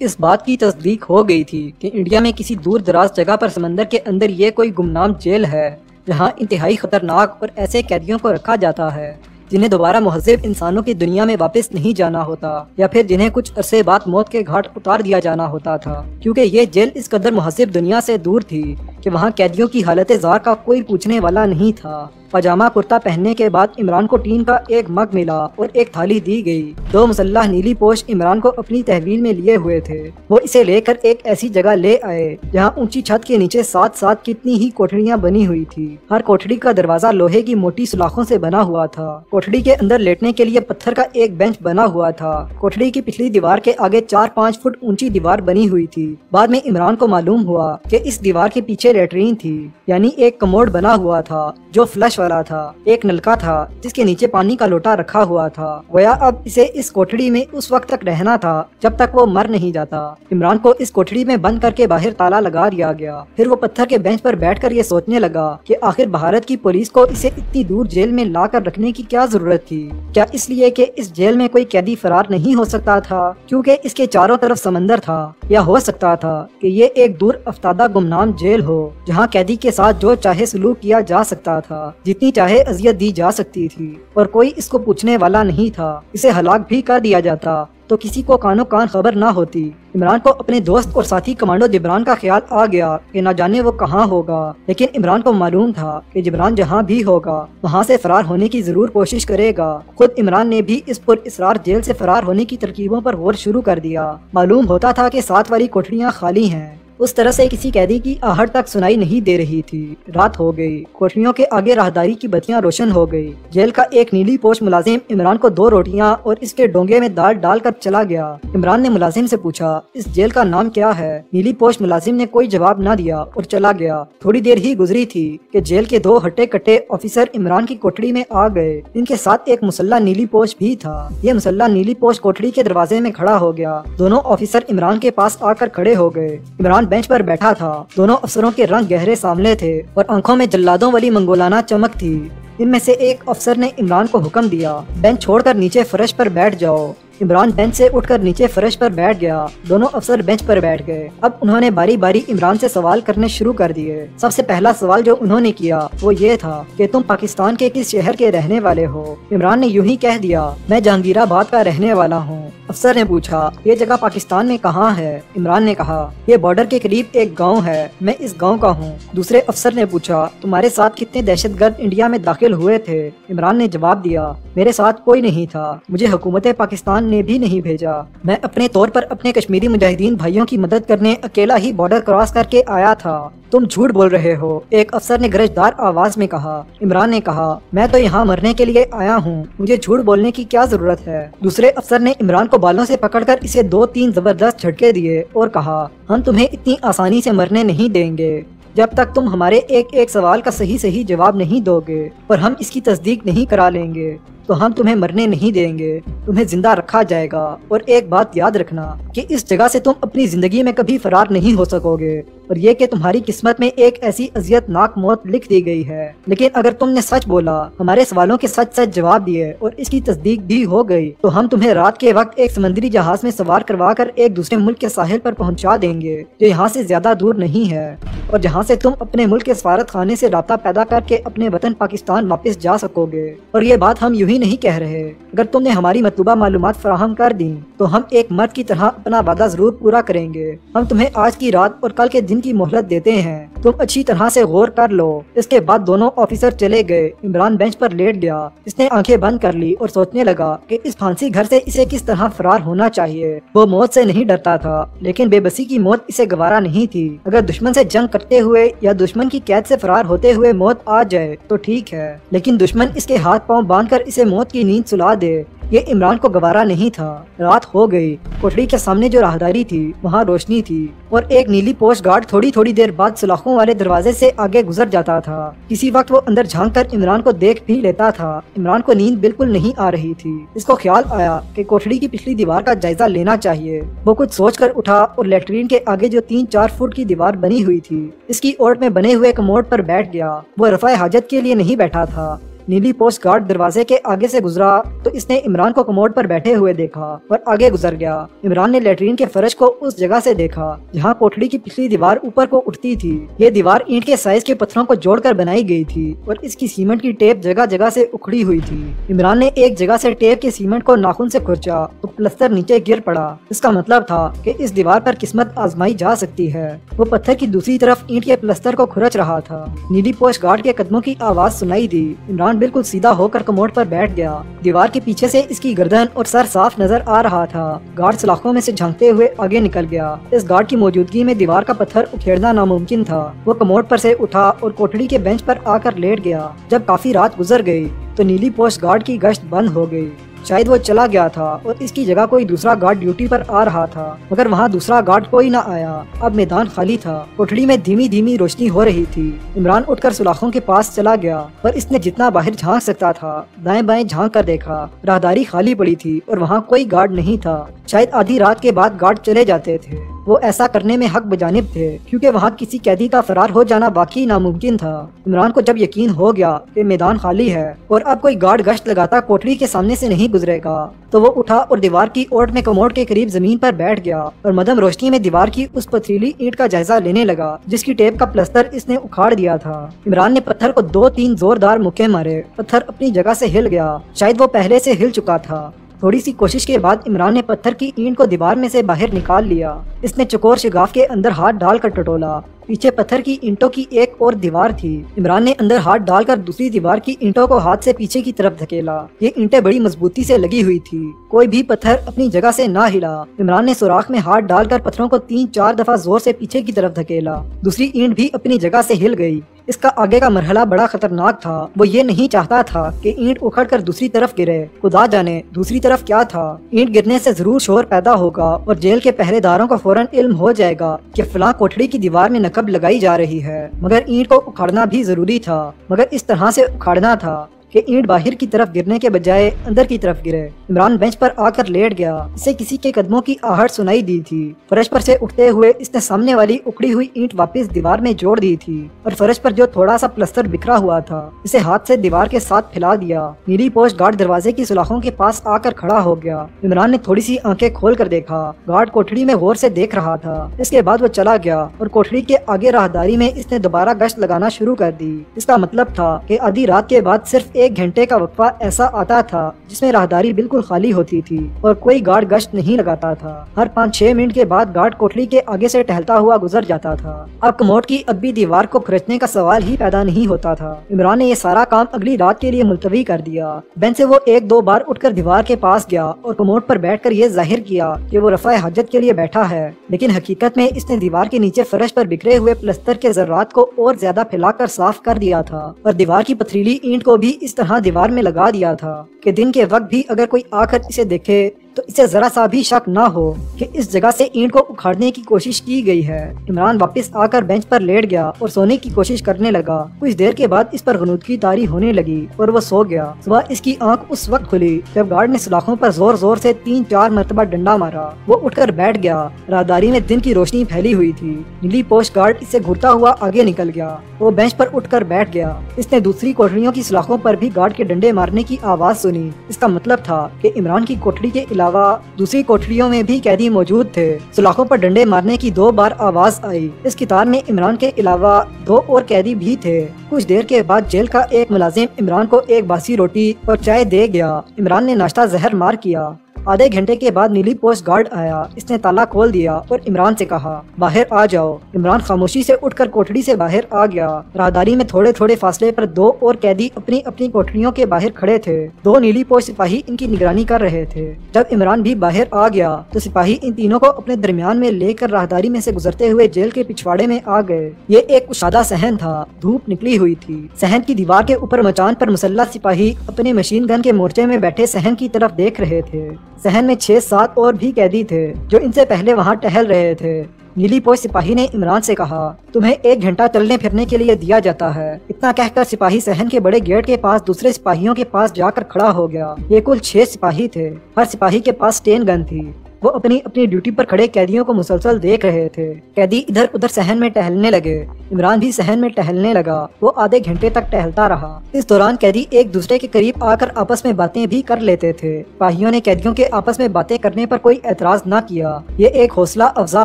इस बात की तस्दीक हो गई थी कि इंडिया में किसी दूर दराज जगह पर समंदर के अंदर ये कोई गुमनाम जेल है, जहाँ इंतहाई खतरनाक और ऐसे कैदियों को रखा जाता है, जिन्हें दोबारा महजिब इंसानों की दुनिया में वापस नहीं जाना होता, या फिर जिन्हें कुछ अरसे बाद मौत के घाट उतार दिया जाना होता था। क्योंकि ये जेल इस कदर महजिब दुनिया से दूर थी कि वहाँ कैदियों की हालत जार का कोई पूछने वाला नहीं था। पजामा कुर्ता पहनने के बाद इमरान को टीन का एक मग मिला और एक थाली दी गई। दो मुसल्ला नीली पोश इमरान को अपनी तहवील में लिए हुए थे। वो इसे लेकर एक ऐसी जगह ले आए, जहाँ ऊँची छत के नीचे साथ साथ कितनी ही कोठड़ियाँ बनी हुई थी। हर कोठड़ी का दरवाज़ा लोहे की मोटी सुलाखों से बना हुआ था। कोठड़ी के अंदर लेटने के लिए पत्थर का एक बेंच बना हुआ था। कोठड़ी की पिछली दीवार के आगे चार पाँच फुट ऊँची दीवार बनी हुई थी। बाद में इमरान को मालूम हुआ कि इस दीवार के पीछे लेटरीन थी, यानी एक कमोड बना हुआ था, जो फ्लश वाला था, एक नलका था, जिसके नीचे पानी का लोटा रखा हुआ था। गोया अब इसे इस कोठड़ी में उस वक्त तक रहना था, जब तक वो मर नहीं जाता। इमरान को इस कोठड़ी में बंद करके बाहर ताला लगा दिया गया। फिर वो पत्थर के बेंच पर बैठकर ये सोचने लगा कि आखिर भारत की पुलिस को इसे इतनी दूर जेल में ला कर रखने की क्या ज़रूरत थी? क्या इसलिए कि इस जेल में कोई कैदी फरार नहीं हो सकता था, क्योंकि इसके चारों तरफ़ समंदर था? या हो सकता था कि ये एक दूर अफ्तादा गुमनाम जेल हो, जहाँ कैदी के साथ जो चाहे सलूक किया जा सकता था जितनी चाहे अजियत दी जा सकती थी, और कोई इसको पूछने वाला नहीं था। इसे हलाक भी कर दिया जाता तो किसी को कानो कान खबर ना होती। इमरान को अपने दोस्त और साथी कमांडो जिब्रान का ख्याल आ गया कि ना जाने वो कहाँ होगा। लेकिन इमरान को मालूम था कि जिब्रान जहाँ भी होगा, वहाँ से फरार होने की ज़रूर कोशिश करेगा। खुद इमरान ने भी इस पुर इसरार जेल से फरार होने की तरकीबों पर गौर शुरू कर दिया। मालूम होता था कि सात वाली कोठरियाँ खाली हैं। उस तरह से किसी कैदी की आहट तक सुनाई नहीं दे रही थी। रात हो गई। कोठरियों के आगे राहदारी की बत्तियाँ रोशन हो गई। जेल का एक नीली पोस्ट मुलाजिम इमरान को दो रोटियाँ और इसके डोंगे में दाल डालकर चला गया। इमरान ने मुलाजिम से पूछा, इस जेल का नाम क्या है? नीली पोस्ट मुलाजिम ने कोई जवाब न दिया और चला गया। थोड़ी देर ही गुजरी थी कि जेल के दो हटे कट्टे ऑफिसर इमरान की कोठड़ी में आ गए। इनके साथ एक मुसल्ला नीली पोस्ट भी था। ये मुसल्ला नीली पोस्ट कोठड़ी के दरवाजे में खड़ा हो गया। दोनों ऑफिसर इमरान के पास आकर खड़े हो गए। इमरान बेंच पर बैठा था। दोनों अफसरों के रंग गहरे सामने थे और आँखों में जल्लादों वाली मंगोलाना चमक थी। इनमें से एक अफसर ने इमरान को हुक्म दिया, बेंच छोड़कर नीचे फर्श पर बैठ जाओ। इमरान बेंच से उठकर नीचे फर्श पर बैठ गया। दोनों अफसर बेंच पर बैठ गए। अब उन्होंने बारी बारी इमरान से सवाल करने शुरू कर दिए। सबसे पहला सवाल जो उन्होंने किया, वो ये था कि तुम पाकिस्तान के किस शहर के रहने वाले हो? इमरान ने यूँ ही कह दिया, मैं जहांगीराबाद का रहने वाला हूँ। अफसर ने पूछा, ये जगह पाकिस्तान में कहाँ है? इमरान ने कहा, ये बॉर्डर के करीब एक गाँव है। मैं इस गाँव का हूँ। दूसरे अफसर ने पूछा, तुम्हारे साथ कितने दहशत गर्द इंडिया में दाखिल हुए थे? इमरान ने जवाब दिया, मेरे साथ कोई नहीं था। मुझे हुकूमत पाकिस्तान ने भी नहीं भेजा। मैं अपने तौर पर अपने कश्मीरी मुजाहिदीन भाइयों की मदद करने अकेला ही बॉर्डर क्रॉस करके आया था। तुम झूठ बोल रहे हो, एक अफसर ने गरजदार आवाज़ में कहा। इमरान ने कहा, मैं तो यहाँ मरने के लिए आया हूँ। मुझे झूठ बोलने की क्या ज़रूरत है? दूसरे अफसर ने इमरान को बालों से पकड़कर इसे दो तीन ज़बरदस्त झटके दिए और कहा, हम तुम्हें इतनी आसानी से मरने नहीं देंगे। जब तक तुम हमारे एक एक सवाल का सही सही जवाब नहीं दोगे और हम इसकी तस्दीक नहीं करा लेंगे। तो हम तुम्हें मरने नहीं देंगे। तुम्हें ज़िंदा रखा जाएगा। और एक बात याद रखना कि इस जगह से तुम अपनी ज़िंदगी में कभी फरार नहीं हो सकोगे। और ये कि तुम्हारी किस्मत में एक ऐसी अजियतनाक मौत लिख दी गई है। लेकिन अगर तुमने सच बोला, हमारे सवालों के सच सच जवाब दिए और इसकी तस्दीक भी हो गई तो हम तुम्हें रात के वक्त एक समंदरी जहाज़ में सवार करवा कर एक दूसरे मुल्क के साहिल पर पहुँचा देंगे, जो यहाँ से ज़्यादा दूर नहीं है। और जहाँ से तुम अपने मुल्क के सफारत खाने से रबता पैदा करके अपने वतन पाकिस्तान वापस जा सकोगे। और ये बात हम यूँ ही नहीं कह रहे अगर तुमने हमारी मतलूबा मालूम फराहम कर दी तो हम एक मर्द की तरह अपना वादा ज़रूर पूरा करेंगे। हम तुम्हें आज की रात और कल के दिन की मोहलत देते हैं। तुम अच्छी तरह से गौर कर लो। इसके बाद दोनों ऑफिसर चले गए। इमरान बेंच पर लेट गया। इसने आँखें बंद कर ली और सोचने लगा कि इस फांसी घर से इसे किस तरह फरार होना चाहिए। वो मौत से नहीं डरता था, लेकिन बेबसी की मौत इसे गवारा नहीं थी। अगर दुश्मन से जंग करते हुए या दुश्मन की कैद से फरार होते हुए मौत आ जाए तो ठीक है। लेकिन दुश्मन इसके हाथ पाँव बाँध कर इसे मौत की नींद सुला दे। ये इमरान को गवारा नहीं था। रात हो गई। कोठड़ी के सामने जो राहदारी थी, वहाँ रोशनी थी और एक नीली पोस्ट गार्ड थोड़ी थोड़ी देर बाद सलाखों वाले दरवाजे से आगे गुजर जाता था। किसी वक्त वो अंदर झाँक कर इमरान को देख भी लेता था। इमरान को नींद बिल्कुल नहीं आ रही थी। इसको ख्याल आया कि कोठड़ी की पिछली दीवार का जायजा लेना चाहिए। वो कुछ सोच कर उठा और लेटरीन के आगे जो तीन चार फुट की दीवार बनी हुई थी, इसकी ओट में बने हुए कमोड पर बैठ गया। वो रफा हाजत के लिए नहीं बैठा था। नीली पोस्ट गार्ड दरवाजे के आगे से गुजरा तो इसने इमरान को कमोड पर बैठे हुए देखा और आगे गुजर गया। इमरान ने लेटरीन के फर्श को उस जगह से देखा, जहाँ कोठड़ी की पिछली दीवार ऊपर को उठती थी। ये दीवार ईंट के साइज़ के पत्थरों को जोड़कर बनाई गई थी और इसकी सीमेंट की टेप जगह जगह से उखड़ी हुई थी। इमरान ने एक जगह से टेप के सीमेंट को नाखून से खुर्चा तो प्लस्तर नीचे गिर पड़ा। इसका मतलब था कि इस दीवार पर किस्मत आजमाई जा सकती है। वो पत्थर की दूसरी तरफ़ ईंट के प्लस्तर को खुरच रहा था। नीली पोस्ट गार्ड के कदमों की आवाज़ सुनाई दी। इमरान बिल्कुल सीधा होकर कमोड पर बैठ गया। दीवार के पीछे से इसकी गर्दन और सर साफ़ नज़र आ रहा था। गार्ड सलाखों में से झांकते हुए आगे निकल गया। इस गार्ड की मौजूदगी में दीवार का पत्थर उखेड़ना नामुमकिन था। वो कमोड पर से उठा और कोठड़ी के बेंच पर आकर लेट गया। जब काफ़ी रात गुजर गई तो नीली पोस्ट गार्ड की गश्त बंद हो गई। शायद वो चला गया था और इसकी जगह कोई दूसरा गार्ड ड्यूटी पर आ रहा था। मगर वहाँ दूसरा गार्ड कोई न आया। अब मैदान खाली था। कोठड़ी में धीमी धीमी रोशनी हो रही थी। इमरान उठकर सुलाखों के पास चला गया पर इसने जितना बाहर झाँक सकता था, दाएँ बाएँ झाँक कर देखा। राहदारी खाली पड़ी थी और वहाँ कोई गार्ड नहीं था। शायद आधी रात के बाद गार्ड चले जाते थे। वो ऐसा करने में हक बजानिब थे, क्योंकि वहाँ किसी कैदी का फरार हो जाना बाकी नामुमकिन था। इमरान को जब यकीन हो गया कि मैदान खाली है और अब कोई गार्ड गश्त लगाता कोठरी के सामने से नहीं गुजरेगा तो वो उठा और दीवार की ओट में कमोड के करीब ज़मीन पर बैठ गया और मदम रोशनी में दीवार की उस पथरीली ईंट का जायजा लेने लगा, जिसकी टेप का प्लस्तर इसने उखाड़ दिया था। इमरान ने पत्थर को दो तीन जोरदार मुक्के मारे, पत्थर अपनी जगह से हिल गया, शायद वो पहले से हिल चुका था। थोड़ी सी कोशिश के बाद इमरान ने पत्थर की ईंट को दीवार में से बाहर निकाल लिया। इसने चकोर शिगाफ के अंदर हाथ डालकर टटोला। पीछे पत्थर की ईंटों की एक और दीवार थी। इमरान ने अंदर हाथ डालकर दूसरी दीवार की ईंटों को हाथ से पीछे की तरफ़ धकेला। ये ईंटें बड़ी मजबूती से लगी हुई थी। कोई भी पत्थर अपनी जगह से ना हिला। इमरान ने सुराख में हाथ डालकर पत्थरों को तीन चार दफ़ा ज़ोर से पीछे की तरफ़ धकेला। दूसरी ईंट भी अपनी जगह से हिल गई। इसका आगे का मरहला बड़ा खतरनाक था। वो ये नहीं चाहता था कि ईंट उखड़कर दूसरी तरफ़ गिरे। खुदा जाने, दूसरी तरफ़ क्या था? ईंट गिरने से ज़रूर शोर पैदा होगा और जेल के पहरेदारों को फ़ौरन इल्म हो जाएगा कि फला कोठड़ी की दीवार में नकब लगाई जा रही है? मगर ईंट को उखाड़ना भी ज़रूरी था, मगर इस तरह से उखाड़ना था। कि ईंट बाहर की तरफ़ गिरने के बजाय अंदर की तरफ़ गिरे। इमरान बेंच पर आकर लेट गया। इसे किसी के कदमों की आहट सुनाई दी थी। फर्श पर से उठते हुए इसने सामने वाली उखड़ी हुई ईंट वापस दीवार में जोड़ दी थी और फर्श पर जो थोड़ा सा प्लस्तर बिखरा हुआ था, इसे हाथ से दीवार के साथ फैला दिया। नीली पोस्ट गार्ड दरवाजे की सुलाखों के पास आकर खड़ा हो गया। इमरान ने थोड़ी सी आँखें खोल कर देखा। गार्ड कोठड़ी में गौर से देख रहा था। इसके बाद वो चला गया और कोठड़ी के आगे राहदारी में इसने दोबारा गश्त लगाना शुरू कर दी। इसका मतलब था कि आधी रात के बाद सिर्फ़ एक घंटे का वक्फा ऐसा आता था, जिसमें राहदारी बिल्कुल खाली होती थी और कोई गार्ड गश्त नहीं लगाता था। हर पाँच छह मिनट के बाद गार्ड कोठली के आगे से टहलता हुआ गुजर जाता था। अब कमोट की अब्बी दीवार को खरचने का सवाल ही पैदा नहीं होता था। इमरान ने ये सारा काम अगली रात के लिए मुलतवी कर दिया। बेंच से वो एक दो बार उठकर दीवार के पास गया और कमोट पर बैठकर ये ज़ाहिर किया कि वो रफा हजत के लिए बैठा है। लेकिन हकीकत में इसने दीवार के नीचे फर्श पर बिखरे हुए प्लस्तर के जर्रात को और ज़्यादा फैलाकर साफ़ कर दिया था और दीवार की पथरीली ईंट को भी इस तरह दीवार में लगा दिया था कि दिन के वक्त भी अगर कोई आकर इसे देखे तो इसे जरा सा भी शक ना हो कि इस जगह से ईंट को उखाड़ने की कोशिश की गई है। इमरान वापस आकर बेंच पर लेट गया और सोने की कोशिश करने लगा। कुछ देर के बाद इस पर गनुदगी तारी होने लगी और वो सो गया। सुबह इसकी आँख उस वक्त खुली जब गार्ड ने सलाखों पर ज़ोर ज़ोर से तीन चार मरतबा डंडा मारा। वो उठकर बैठ गया। राहदारी में दिन की रोशनी फैली हुई थी। नीली पोस्ट गार्ड इसे घुरता हुआ आगे निकल गया। वो बेंच पर उठकर बैठ गया। इसने दूसरी कोठरियों की सलाखों पर भी गार्ड के डंडे मारने की आवाज़ सुनी। इसका मतलब था कि इमरान की कोठरी के अलावा अलावा दूसरी कोठरियों में भी कैदी मौजूद थे। सलाखों पर डंडे मारने की दो बार आवाज़ आई। इस कितार में इमरान के अलावा दो और कैदी भी थे। कुछ देर के बाद जेल का एक मुलाजिम इमरान को एक बासी रोटी और चाय दे गया। इमरान ने नाश्ता जहर मार किया। आधे घंटे के बाद नीली पोस्ट गार्ड आया। इसने ताला खोल दिया और इमरान से कहा, बाहर आ जाओ। इमरान खामोशी से उठकर कोठड़ी से बाहर आ गया। राहदारी में थोड़े थोड़े फासले पर दो और कैदी अपनी अपनी कोठरियों के बाहर खड़े थे। दो नीली पोस्ट सिपाही इनकी निगरानी कर रहे थे। जब इमरान भी बाहर आ गया तो सिपाही इन तीनों को अपने दरमियान में लेकर राहदारी में से गुजरते हुए जेल के पिछवाड़े में आ गए। ये एक कुशादा सहन था। धूप निकली हुई थी। सहन की दीवार के ऊपर मचान पर मुसल्ला सिपाही अपने मशीन गन के मोर्चे में बैठे सहन की तरफ़ देख रहे थे। सहन में छह सात और भी कैदी थे, जो इनसे पहले वहाँ टहल रहे थे। नीली पोष सिपाही ने इमरान से कहा, तुम्हें एक घंटा चलने फिरने के लिए दिया जाता है। इतना कहकर सिपाही सहन के बड़े गेट के पास दूसरे सिपाहियों के पास जाकर खड़ा हो गया। ये कुल छह सिपाही थे, हर सिपाही के पास टेन गन थी। वो अपनी अपनी ड्यूटी पर खड़े कैदियों को मुसलसल देख रहे थे। कैदी इधर उधर सहन में टहलने लगे। इमरान भी सहन में टहलने लगा। वो आधे घंटे तक टहलता रहा। इस दौरान कैदी एक दूसरे के करीब आकर आपस में बातें भी कर लेते थे। पाहियों ने कैदियों के आपस में बातें करने पर कोई एतराज़ न किया। ये एक हौसला अफजा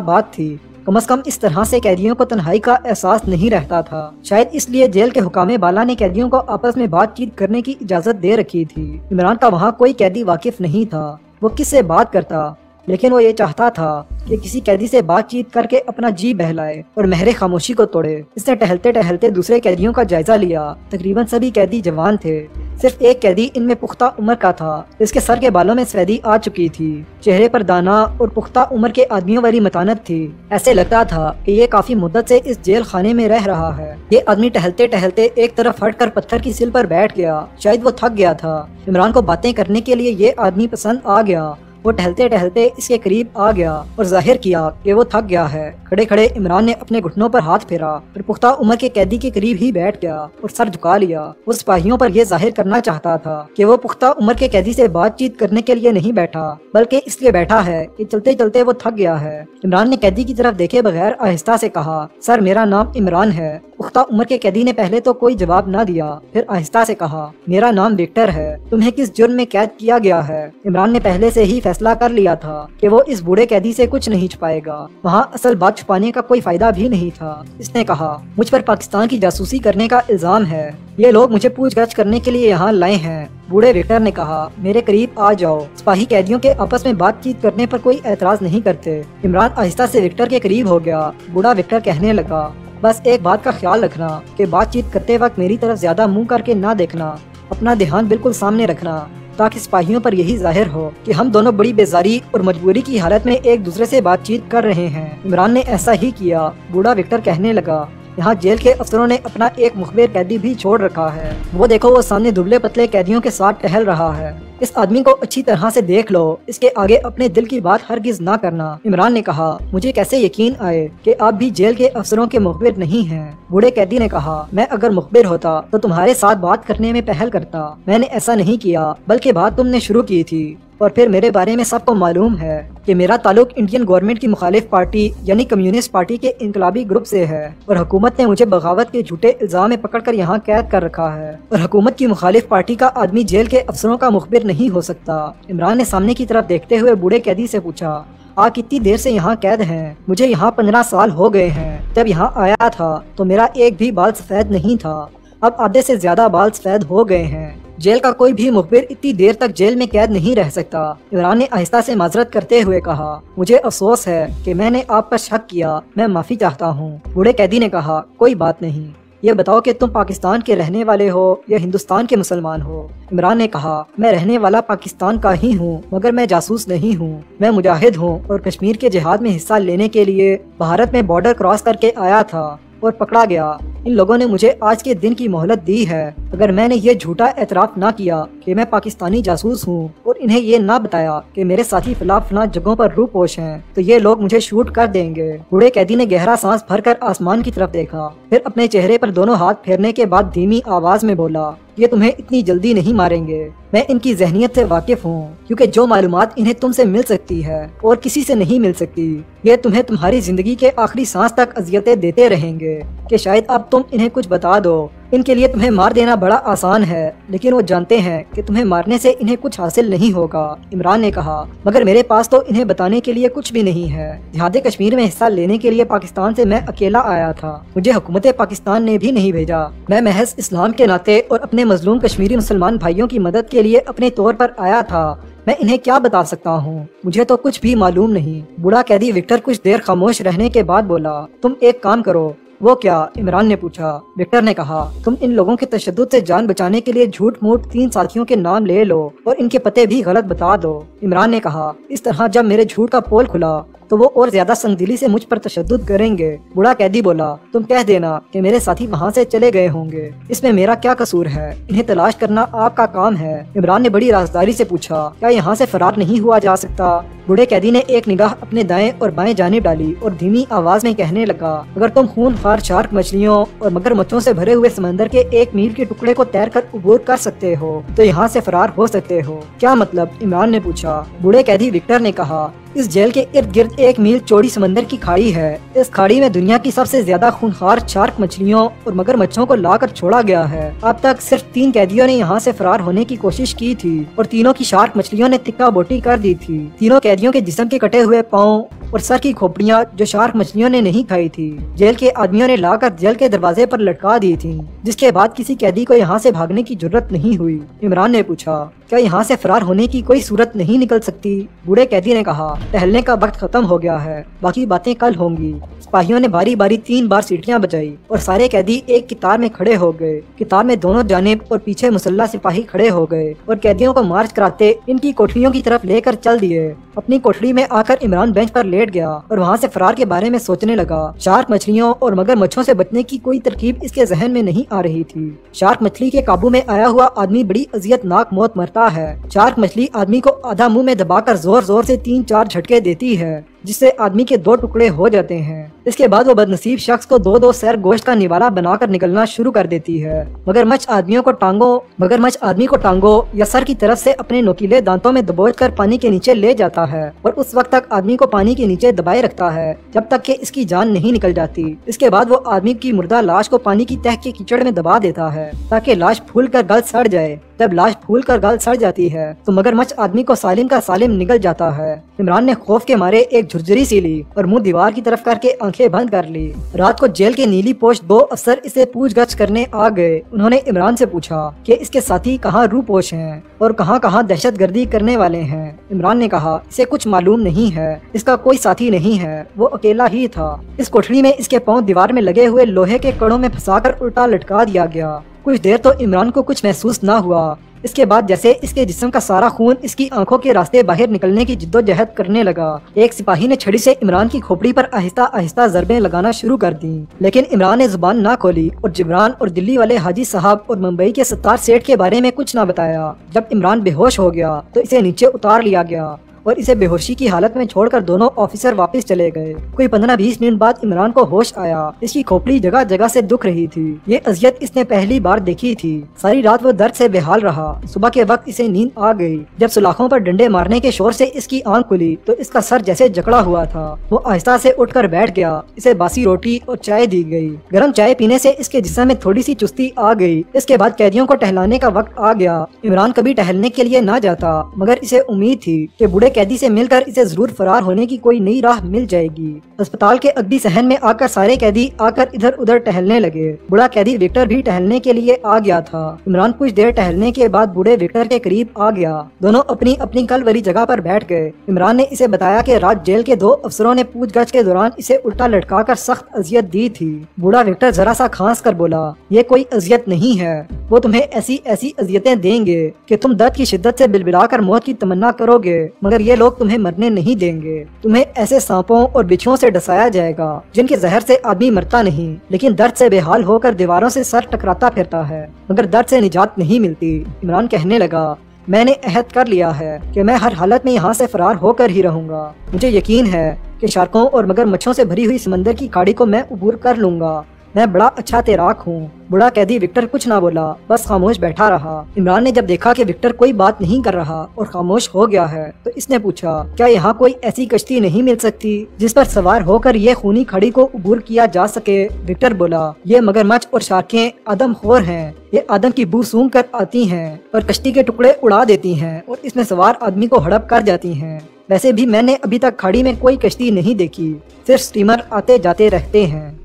बात थी। कम अज कम इस तरह से कैदियों को तन्हाई का एहसास नहीं रहता था। शायद इसलिए जेल के हुकामे बाला ने कैदियों को आपस में बातचीत करने की इजाज़त दे रखी थी। इमरान का वहाँ कोई कैदी वाकिफ नहीं था। वो किससे बात करता? लेकिन वो ये चाहता था कि किसी कैदी से बातचीत करके अपना जी बहलाए और महरे खामोशी को तोड़े। इसने टहलते टहलते दूसरे कैदियों का जायजा लिया। तकरीबन सभी कैदी जवान थे। सिर्फ़ एक कैदी इनमें पुख्ता उम्र का था। इसके सर के बालों में सफेदी आ चुकी थी। चेहरे पर दाना और पुख्ता उम्र के आदमियों वाली मतानत थी। ऐसे लगता था कि ये काफ़ी मुद्दत से इस जेल खाने में रह रहा है। ये आदमी टहलते टहलते एक तरफ़ हट कर पत्थर की सिल पर बैठ गया। शायद वो थक गया था। इमरान को बातें करने के लिए ये आदमी पसंद आ गया। वो टहलते टहलते इसके करीब आ गया और ज़ाहिर किया कि वो थक गया है। खड़े खड़े इमरान ने अपने घुटनों पर हाथ फेरा और पुख्ता उम्र के कैदी के करीब ही बैठ गया और सर झुका लिया। वो सिपाहियों पर यह ज़ाहिर करना चाहता था कि वो पुख्ता उम्र के कैदी से बातचीत करने के लिए नहीं बैठा, बल्कि इसलिए बैठा है कि चलते चलते वो थक गया है। इमरान ने कैदी की तरफ़ देखे बगैर आहिस्ता से कहा, सर, मेरा नाम इमरान है। पुख्ता उम्र के कैदी ने पहले तो कोई जवाब न दिया, फिर आहिस्ता से कहा, मेरा नाम विक्टर है। तुम्हें किस जुर्म में कैद किया गया है? इमरान ने पहले से ही कर लिया था कि वो इस बूढ़े कैदी से कुछ नहीं छुपाएगा। वहाँ असल बात छुपाने का कोई फ़ायदा भी नहीं था। इसने कहा, मुझ पर पाकिस्तान की जासूसी करने का इल्ज़ाम है। ये लोग मुझे पूछताछ करने के लिए यहाँ लाए हैं। बूढ़े विक्टर ने कहा, मेरे करीब आ जाओ। सिपाही कैदियों के आपस में बातचीत करने पर कोई एतराज़ नहीं करते। इमरान आहिस्ता से विक्टर के करीब हो गया। बूढ़ा विक्टर कहने लगा, बस एक बात का ख्याल रखना कि बातचीत करते वक्त मेरी तरफ़ ज़्यादा मुँह करके ना देखना। अपना ध्यान बिल्कुल सामने रखना। ताकि सिपाहियों पर यही ज़ाहिर हो कि हम दोनों बड़ी बेजारी और मजबूरी की हालत में एक दूसरे से बातचीत कर रहे हैं। इमरान ने ऐसा ही किया। बूढ़ा विक्टर कहने लगा, यहाँ जेल के अफसरों ने अपना एक मुखबिर कैदी भी छोड़ रखा है। वो देखो, वो सामने दुबले पतले कैदियों के साथ टहल रहा है। इस आदमी को अच्छी तरह से देख लो। इसके आगे अपने दिल की बात हरगिज ना करना। इमरान ने कहा, मुझे कैसे यकीन आए कि आप भी जेल के अफसरों के मुखबिर नहीं हैं? बूढ़े कैदी ने कहा, मैं अगर मुखबिर होता तो तुम्हारे साथ बात करने में पहल करता। मैंने ऐसा नहीं किया, बल्कि बात तुमने शुरू की थी। और फिर मेरे बारे में सबको मालूम है कि मेरा ताल्लुक इंडियन गवर्नमेंट की मुखालिफ पार्टी, यानी कम्युनिस्ट पार्टी के इनकलाबी ग्रुप से है। और हुकूमत ने मुझे बगावत के झूठे इल्ज़ाम में पकड़कर यहाँ कैद कर रखा है। और हुकूमत की मुखालिफ पार्टी का आदमी जेल के अफसरों का मुखबिर नहीं हो सकता। इमरान ने सामने की तरफ़ देखते हुए बूढ़े कैदी से पूछा आ कितनी देर से यहाँ कैद हैं? मुझे यहाँ पंद्रह साल हो गए हैं। जब यहाँ आया था तो मेरा एक भी बाल सफ़ेद नहीं था। अब आधे से ज़्यादा बाल सफ़ेद हो गए हैं। जेल का कोई भी मुखबिर इतनी देर तक जेल में कैद नहीं रह सकता, इमरान ने आहिस्ता से माजरत करते हुए कहा। मुझे अफसोस है कि मैंने आप पर शक किया। मैं माफ़ी चाहता हूँ। बूढ़े कैदी ने कहा, कोई बात नहीं। ये बताओ कि तुम पाकिस्तान के रहने वाले हो या हिंदुस्तान के मुसलमान हो? इमरान ने कहा, मैं रहने वाला पाकिस्तान का ही हूँ, मगर मैं जासूस नहीं हूँ। मैं मुजाहिद हूँ और कश्मीर के जिहाद में हिस्सा लेने के लिए भारत में बॉर्डर क्रॉस करके आया था। और पकड़ा गया। इन लोगों ने मुझे आज के दिन की मोहलत दी है। अगर मैंने ये झूठा एतराफ ना किया कि मैं पाकिस्तानी जासूस हूँ और इन्हें ये ना बताया कि मेरे साथी फ़िलहाल फला जगहों पर रूपोश है तो ये लोग मुझे शूट कर देंगे। बूढ़े कैदी ने गहरा सांस भरकर आसमान की तरफ़ देखा। फिर अपने चेहरे पर दोनों हाथ फेरने के बाद धीमी आवाज़ में बोला ये तुम्हें इतनी जल्दी नहीं मारेंगे। मैं इनकी जहनीत से वाकिफ हूँ, क्योंकि जो मालूम इन्हें तुमसे मिल सकती है, और किसी से नहीं मिल सकती, ये तुम्हें तुम्हारी ज़िंदगी के आखिरी सांस तक अजियतें देते रहेंगे। कि शायद अब तुम इन्हें कुछ बता दो। इनके लिए तुम्हें मार देना बड़ा आसान है, लेकिन वो जानते हैं कि तुम्हें मारने से इन्हें कुछ हासिल नहीं होगा, इमरान ने कहा। मगर मेरे पास तो इन्हें बताने के लिए कुछ भी नहीं है। जिहाद कश्मीर में हिस्सा लेने के लिए पाकिस्तान से मैं अकेला आया था। मुझे हुकूमत पाकिस्तान ने भी नहीं भेजा। मैं महज इस्लाम के नाते और अपने मजलूम कश्मीरी मुसलमान भाइयों की मदद के लिए अपने तौर पर आया था। मैं इन्हें क्या बता सकता हूँ? मुझे तो कुछ भी मालूम नहीं। बूढ़ा कैदी विक्टर कुछ देर खामोश रहने के बाद बोला, तुम एक काम करो वो क्या? इमरान ने पूछा। विक्टर ने कहा, तुम इन लोगों के तशद से जान बचाने के लिए झूठ मूठ तीन साथियों के नाम ले लो और इनके पते भी गलत बता दो। इमरान ने कहा, इस तरह जब मेरे झूठ का पोल खुला तो वो और ज़्यादा संगदिली से मुझ पर तशद करेंगे। बूढ़ा कैदी बोला, तुम कह देना कि मेरे साथी वहाँ से चले गए होंगे। इसमें मेरा क्या कसूर है? इन्हें तलाश करना आपका काम है। इमरान ने बड़ी राजदारी से पूछा, क्या यहाँ से फरार नहीं हुआ जा सकता? बूढ़े कैदी ने एक निगाह अपने दाएँ और बाएँ जाने डाली और धीमी आवाज़ में कहने लगा, अगर तुम खून खार शार्क मछलियों और मगरमच्छों से भरे हुए समंदर के एक मील के टुकड़े को तैर कर उबूर कर सकते हो तो यहाँ से फरार हो सकते हो। क्या मतलब? इमरान ने पूछा। बूढ़े कैदी विक्टर ने कहा इस जेल के इर्द गिर्द एक मील चौड़ी समंदर की खाड़ी है। इस खाड़ी में दुनिया की सबसे ज़्यादा खूनखार शार्क मछलियों और मगरमच्छों को लाकर छोड़ा गया है। अब तक सिर्फ़ तीन कैदियों ने यहाँ से फरार होने की कोशिश की थी और तीनों की शार्क मछलियों ने तिक्का बोटी कर दी थी। तीनों कैदियों के जिस्म के कटे हुए पाँव और सर की खोपड़ियाँ जो शार्क मछलियों ने नहीं खाई थी, जेल के आदमियों ने लाकर जेल के दरवाजे पर लटका दी थी, जिसके बाद किसी कैदी को यहाँ से भागने की ज़रूरत नहीं हुई। इमरान ने पूछा, क्या यहाँ से फरार होने की कोई सूरत नहीं निकल सकती? बूढ़े कैदी ने कहा टहलने का वक्त खत्म हो गया है। बाकी बातें कल होंगी। सिपाहियों ने बारी बारी तीन बार सीटियाँ बजाई और सारे कैदी एक कितार में खड़े हो गए। कितार में दोनों जानेब और पीछे मुसल्ला सिपाही खड़े हो गए और कैदियों को मार्च कराते इनकी कोठरियों की तरफ़ लेकर चल दिए। अपनी कोठरी में आकर इमरान बेंच पर लेट गया और वहाँ से फरार के बारे में सोचने लगा। शार्क मछलियों और मगर मच्छों से बचने की कोई तरकीब इसके जहन में नहीं आ रही थी। शार्क मछली के काबू में आया हुआ आदमी बड़ी अजियतनाक मौत मरता है। शार्क मछली आदमी को आधा मुँह में दबाकर ज़ोर ज़ोर से तीन चार झटके देती है। जिससे आदमी के दो टुकड़े हो जाते हैं। इसके बाद वो बदनसीब शख्स को दो दो सैर गोश्त का निवाला बनाकर निकलना शुरू कर देती है। मगर मच आदमियों को टांगो मगर मच आदमी को टांगो या सर की तरफ़ से अपने नोकीले दांतों में दबोच कर पानी के नीचे ले जाता है और उस वक्त तक आदमी को पानी के नीचे दबाए रखता है, जब तक कि इसकी जान नहीं निकल जाती। इसके बाद वो आदमी की मुर्दा लाश को पानी की तह के कीचड़ में दबा देता है, ताकि लाश फूल कर गल सड़ जाए। जब लाश फूल कर गल सड़ जाती है तो मगरमच्छ आदमी को सालिम का सालिम निकल जाता है। इमरान ने खौफ के मारे एक झुरझुरी सी ली और मुँह दीवार की तरफ़ करके आँखें बंद कर ली। रात को जेल के नीली पोस्ट दो अफसर इसे पूछ गछ करने आ गए। उन्होंने इमरान से पूछा कि इसके साथी कहाँ रू पोश हैं और कहाँ कहाँ दहशत गर्दी करने वाले हैं? इमरान ने कहा, इसे कुछ मालूम नहीं है। इसका कोई साथी नहीं है। वो अकेला ही था। इस कोठरी में इसके पाँव दीवार में लगे हुए लोहे के कड़ों में फंसाकर उल्टा लटका दिया गया। कुछ देर तो इमरान को कुछ महसूस न हुआ। इसके बाद जैसे इसके जिस्म का सारा खून इसकी आँखों के रास्ते बाहर निकलने की जिद्दोजहद करने लगा। एक सिपाही ने छड़ी से इमरान की खोपड़ी पर आहिस्ता आहिस्ता जरबे लगाना शुरू कर दी। लेकिन इमरान ने ज़ुबान ना खोली और जिमरान और दिल्ली वाले हाजी साहब और मुंबई के सत्तार सेठ के बारे में कुछ न बताया। जब इमरान बेहोश हो गया तो इसे नीचे उतार लिया गया। और इसे बेहोशी की हालत में छोड़कर दोनों ऑफिसर वापस चले गए। कोई पंद्रह बीस मिनट बाद इमरान को होश आया। इसकी खोपड़ी जगह जगह से दुख रही थी। ये अजियत इसने पहली बार देखी थी। सारी रात वो दर्द से बेहाल रहा। सुबह के वक्त इसे नींद आ गई। जब सुलाखों पर डंडे मारने के शोर से इसकी आँख खुली तो इसका सर जैसे जकड़ा हुआ था। वो आहिस्ता से उठकर बैठ गया। इसे बासी रोटी और चाय दी गई। गर्म चाय पीने से इसके जिसम में थोड़ी सी चुस्ती आ गई। इसके बाद कैदियों को टहलाने का वक्त आ गया। इमरान कभी टहलने के लिए न जाता, मगर इसे उम्मीद थी कि बूढ़े कैदी से मिलकर इसे ज़रूर फरार होने की कोई नई राह मिल जाएगी। अस्पताल के अगली सहन में आकर सारे कैदी आकर इधर उधर टहलने लगे। बूढ़ा कैदी विक्टर भी टहलने के लिए आ गया था। इमरान कुछ देर टहलने के बाद बूढ़े विक्टर के करीब आ गया। दोनों अपनी अपनी कल वाली जगह पर बैठ गए। इमरान ने इसे बताया कि रात जेल के दो अफसरों ने पूछगछ के दौरान इसे उल्टा लटका कर सख्त अजियत दी थी। बूढ़ा विक्टर जरा सा खांस कर बोला, ये कोई अजियत नहीं है। वो तुम्हें ऐसी ऐसी अजियतें देंगे कि तुम दर्द की शिद्दत से बिलबिला कर मौत की तमन्ना करोगे। मगर ये लोग तुम्हें मरने नहीं देंगे। तुम्हें ऐसे सांपों और बिछुओं से डसाया जाएगा, जिनके जहर से आदमी मरता नहीं, लेकिन दर्द से बेहाल होकर दीवारों से सर टकराता फिरता है, मगर दर्द से निजात नहीं मिलती। इमरान कहने लगा, मैंने अहद कर लिया है कि मैं हर हालत में यहाँ से फरार होकर ही रहूँगा। मुझे यकीन है कि शार्कों और मगर मच्छों से भरी हुई समंदर की खाड़ी को मैं अबूर कर लूँगा। मैं बड़ा अच्छा तैराक हूँ। बुढ़ा कैदी विक्टर कुछ ना बोला। बस खामोश बैठा रहा। इमरान ने जब देखा कि विक्टर कोई बात नहीं कर रहा और खामोश हो गया है तो इसने पूछा, क्या यहाँ कोई ऐसी कश्ती नहीं मिल सकती जिस पर सवार होकर ये खूनी खड़ी को उबूर किया जा सके? विक्टर बोला, ये मगरमच्छ और शार्कें आदम खोर है। ये आदम की बू सूंघ कर आती हैं और कश्ती के टुकड़े उड़ा देती हैं और इसमें सवार आदमी को हड़प कर जाती हैं। वैसे भी मैंने अभी तक खाड़ी में कोई कश्ती नहीं देखी। सिर्फ़ स्टीमर आते जाते रहते हैं।